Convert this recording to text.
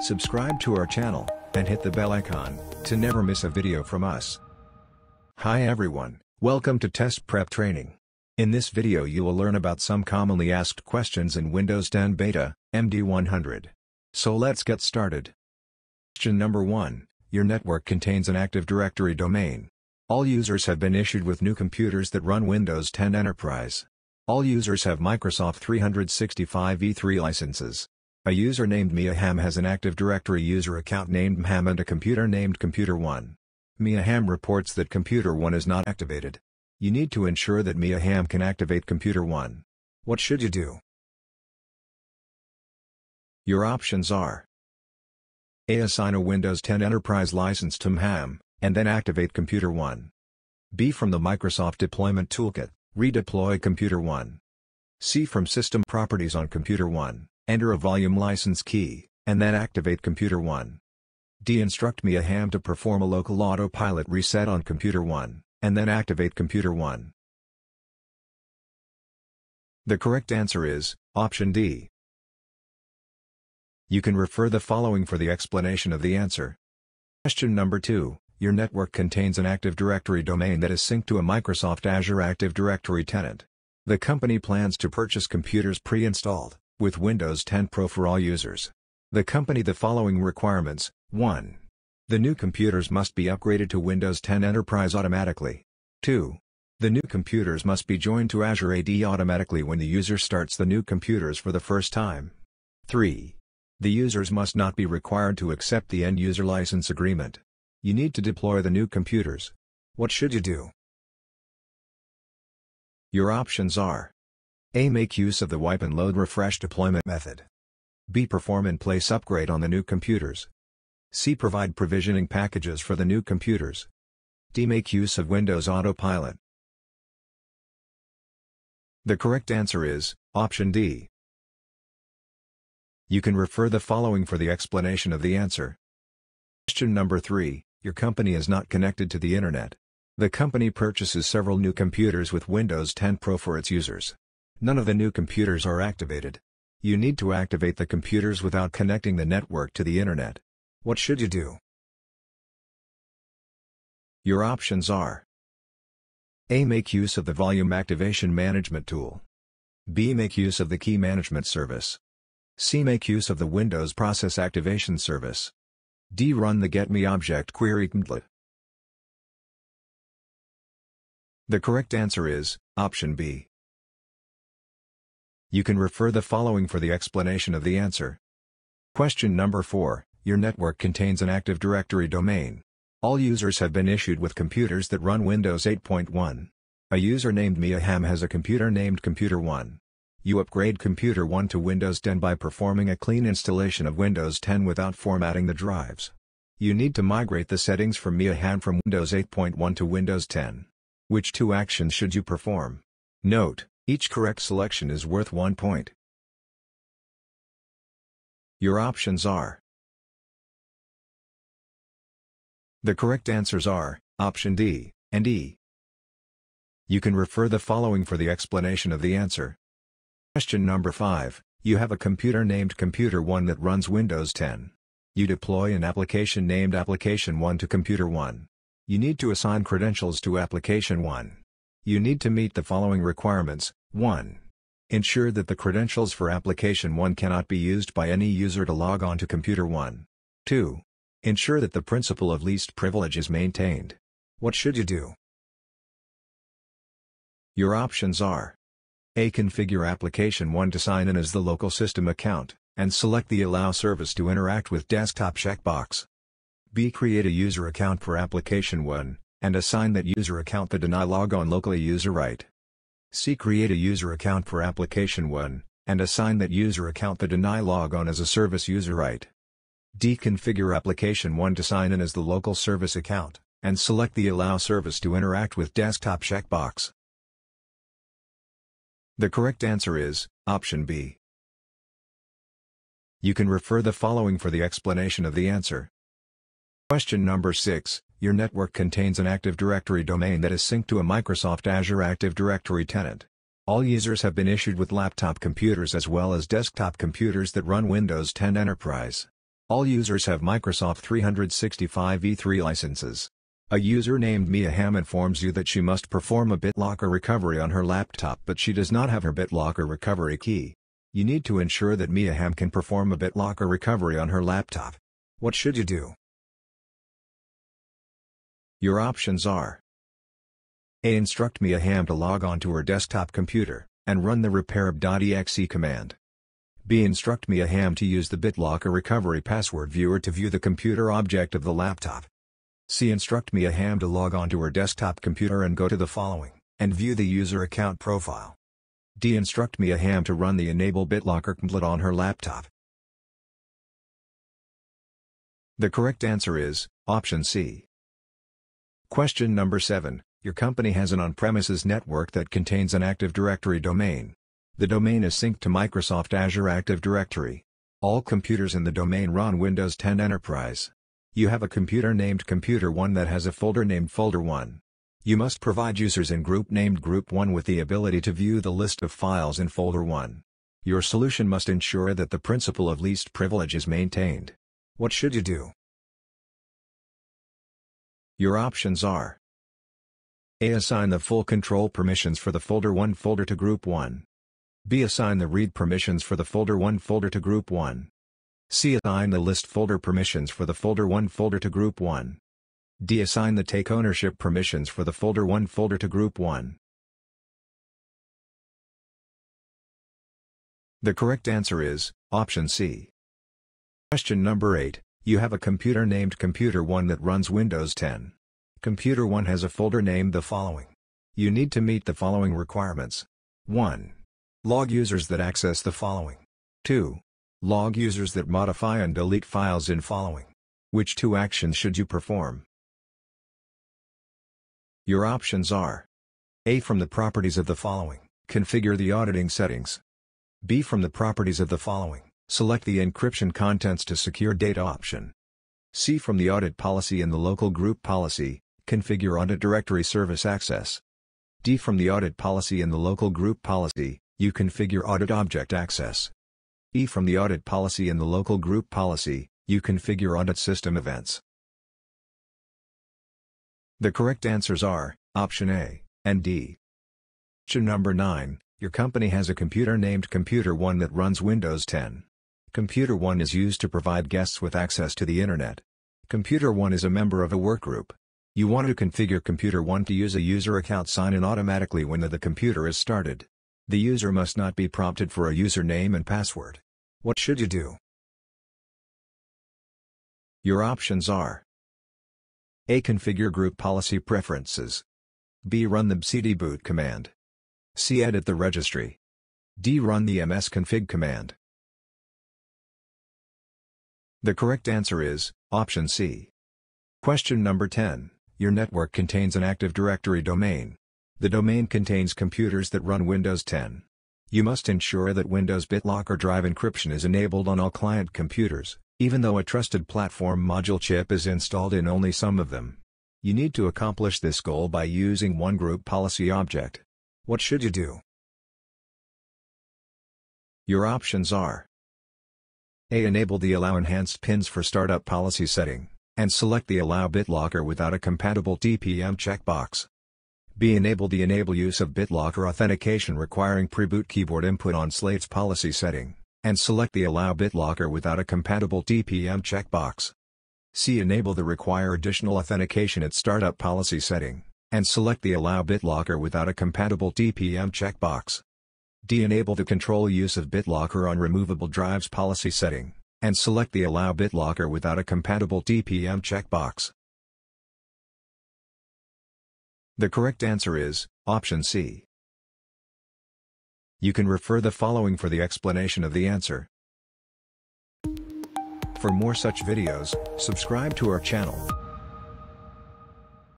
Subscribe to our channel, and hit the bell icon, to never miss a video from us. Hi everyone, welcome to Test Prep Training. In this video you will learn about some commonly asked questions in Windows 10 Beta, MD100. So let's get started. Question number 1, your network contains an Active Directory domain. All users have been issued with new computers that run Windows 10 Enterprise. All users have Microsoft 365 E3 licenses. A user named Mia Hamm has an Active Directory user account named Mham and a computer named Computer 1. Mia Hamm reports that Computer 1 is not activated. You need to ensure that Mia Hamm can activate Computer 1. What should you do? Your options are A. Assign a Windows 10 Enterprise license to Mham, and then activate Computer 1. B. From the Microsoft Deployment Toolkit, redeploy Computer 1. C. From System Properties on Computer 1. Enter a volume license key, and then activate Computer 1. D. Instruct Mia Hamm to perform a local autopilot reset on Computer 1, and then activate Computer 1. The correct answer is, option D. You can refer the following for the explanation of the answer. Question number 2. Your network contains an Active Directory domain that is synced to a Microsoft Azure Active Directory tenant. The company plans to purchase computers pre-installed with Windows 10 Pro for all users. The company the following requirements, 1. The new computers must be upgraded to Windows 10 Enterprise automatically. 2. The new computers must be joined to Azure AD automatically when the user starts the new computers for the first time. 3. The users must not be required to accept the end-user license agreement. You need to deploy the new computers. What should you do? Your options are a. Make use of the wipe and load refresh deployment method. B. Perform in-place upgrade on the new computers. C. Provide provisioning packages for the new computers. D. Make use of Windows Autopilot. The correct answer is, option D. You can refer the following for the explanation of the answer. Question number 3, your company is not connected to the Internet. The company purchases several new computers with Windows 10 Pro for its users. None of the new computers are activated. You need to activate the computers without connecting the network to the internet. What should you do? Your options are A. Make use of the Volume Activation Management tool. B. Make use of the Key Management Service. C. Make use of the Windows Process Activation Service. D. Run the Get-WmiObject Query cmdlet. The correct answer is, option B. You can refer the following for the explanation of the answer. Question number 4. Your network contains an Active Directory domain. All users have been issued with computers that run Windows 8.1. A user named Mia Hamm has a computer named Computer 1. You upgrade Computer 1 to Windows 10 by performing a clean installation of Windows 10 without formatting the drives. You need to migrate the settings from Mia Hamm from Windows 8.1 to Windows 10. Which two actions should you perform? Note, each correct selection is worth 1 point. Your options are The correct answers are, option D, and E. You can refer the following for the explanation of the answer. Question number 5, you have a computer named Computer 1 that runs Windows 10. You deploy an application named Application 1 to Computer 1. You need to assign credentials to Application 1. You need to meet the following requirements, 1. Ensure that the credentials for Application 1 cannot be used by any user to log on to Computer 1. 2. Ensure that the principle of least privilege is maintained. What should you do? Your options are A. Configure Application 1 to sign in as the local system account, and select the Allow service to interact with desktop checkbox. B. Create a user account for Application 1, and assign that user account the Deny Logon Locally user right. C. Create a user account for Application 1, and assign that user account the Deny Logon as a service user right. D. Configure Application 1 to sign in as the local service account, and select the Allow service to interact with desktop checkbox. The correct answer is, option B. You can refer the following for the explanation of the answer. Question number 6, your network contains an Active Directory domain that is synced to a Microsoft Azure Active Directory tenant. All users have been issued with laptop computers as well as desktop computers that run Windows 10 Enterprise. All users have Microsoft 365 E3 licenses. A user named Mia Hamm informs you that she must perform a BitLocker recovery on her laptop but she does not have her BitLocker recovery key. You need to ensure that Mia Hamm can perform a BitLocker recovery on her laptop. What should you do? Your options are A. Instruct Mia Hamm to log on to her desktop computer, and run the repair.exe command. B. Instruct Mia Hamm to use the BitLocker recovery password viewer to view the computer object of the laptop. C. Instruct Mia Hamm to log on to her desktop computer and go to the following, and view the user account profile. D. Instruct Mia Hamm to run the Enable BitLocker template on her laptop. The correct answer is, option C. Question number 7. Your company has an on-premises network that contains an Active Directory domain. The domain is synced to Microsoft Azure Active Directory. All computers in the domain run Windows 10 Enterprise. You have a computer named Computer 1 that has a folder named Folder 1. You must provide users in group named Group 1 with the ability to view the list of files in Folder 1. Your solution must ensure that the principle of least privilege is maintained. What should you do? Your options are A. Assign the full control permissions for the Folder 1 folder to Group 1. B. Assign the read permissions for the Folder 1 folder to Group 1. C. Assign the list folder permissions for the folder 1 folder to group 1. D. Assign the take ownership permissions for the folder 1 folder to group 1. The correct answer is, option C. Question number 8, you have a computer named Computer 1 that runs Windows 10. Computer 1 has a folder named the following. You need to meet the following requirements. 1. Log users that access the following. 2. Log users that modify and delete files in following. Which two actions should you perform? Your options are A. From the properties of the following, configure the auditing settings. B. From the properties of the following, select the encryption contents to secure data option. C. From the audit policy and the local group policy, configure audit directory service access. D. From the audit policy and the local group policy, you configure audit object access. E. From the audit policy and the local group policy, you configure audit system events. The correct answers are, option A, and D. Question number 9, your company has a computer named Computer 1 that runs Windows 10. Computer 1 is used to provide guests with access to the Internet. Computer 1 is a member of a workgroup. You want to configure Computer 1 to use a user account sign-in automatically when the computer is started. The user must not be prompted for a username and password. What should you do? Your options are A. Configure group policy preferences. B. Run the bcdboot command. C. Edit the registry. D. Run the msconfig command. The correct answer is, option C. Question number 10. Your network contains an Active Directory domain. The domain contains computers that run Windows 10. You must ensure that Windows BitLocker drive encryption is enabled on all client computers, even though a trusted platform module chip is installed in only some of them. You need to accomplish this goal by using one group policy object. What should you do? Your options are A. Enable the Allow Enhanced Pins for Startup Policy setting, and select the Allow BitLocker without a compatible TPM checkbox. B. Enable the Enable use of BitLocker authentication requiring pre-boot keyboard input on Slate's policy setting, and select the Allow BitLocker without a compatible TPM checkbox. C. Enable the Require additional authentication at startup policy setting, and select the Allow BitLocker without a compatible TPM checkbox. D. Enable the control use of BitLocker on removable drives policy setting, and select the Allow BitLocker without a compatible TPM checkbox. The correct answer is, option C. You can refer the following for the explanation of the answer. For more such videos, subscribe to our channel.